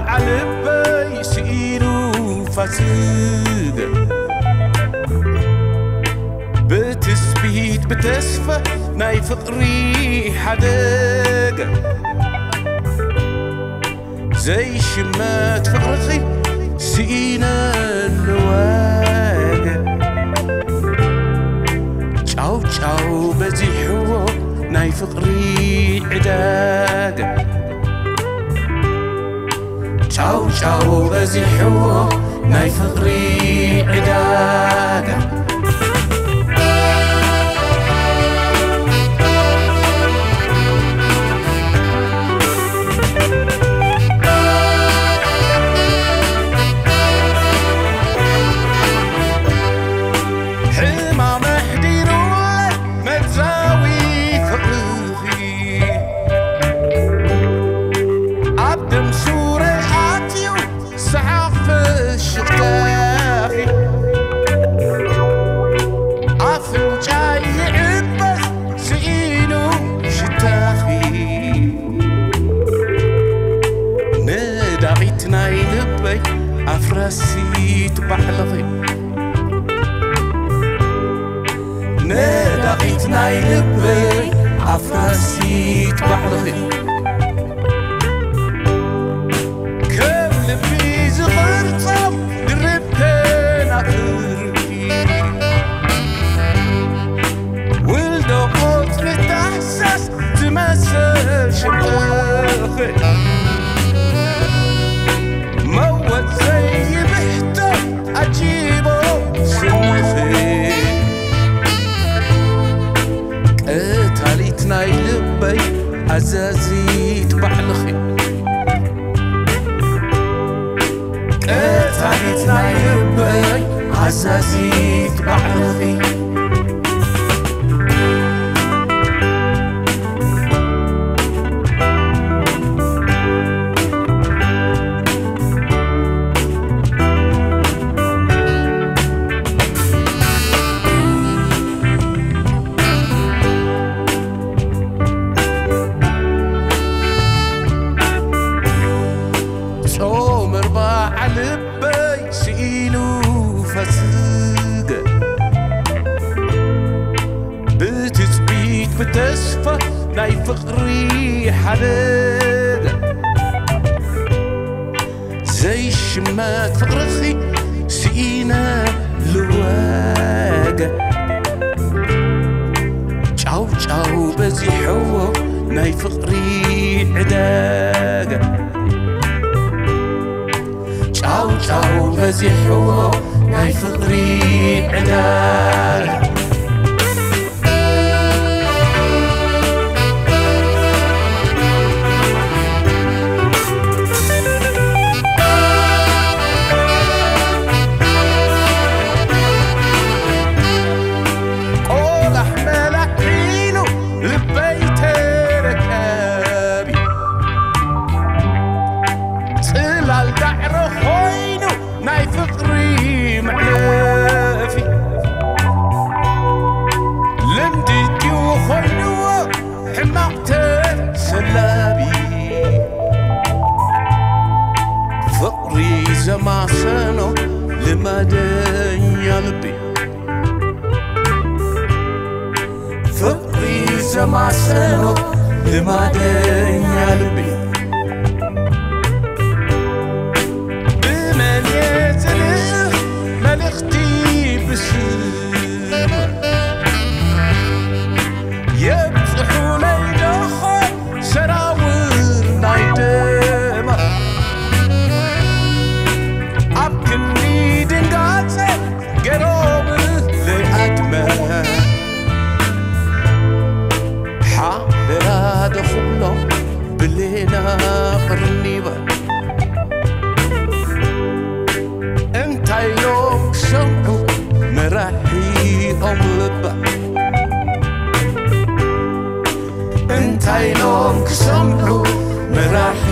قلبي ثقيل وفسيد بتسبيت بتسفى ناي فقري حداجة زي شمات فقرتي سينا الواجة تشاو تشاو بزي حوا ناي فقري عداجة ጫው ጫው በዚሕዎ ናይ ፍቕሪ ዕዳጋ في راسي تبحلظي نادقيت نايلبي عفراسي تبحلظي عساسيك بحلو فيه ናይ ፍቕሪ ሓደገ ዘይሽመት ፍቕርኺ ስኢነ ልዋገ ጫው ጫው በዚሕዎ ናይ ፍቕሪ ዕዳጋ ጫው ጫው በዚሕዎ ናይ ፍቕሪ ዕዳጋ شعر خوينو نايف فطري معافي لمديتي وخوينو حماقت سلابي. فقري زما سنو لما يلبي. فقري زما سنو መራሒ ኦም ልባዕ እንታይ ኢሎም ክሰምዑ መራሒ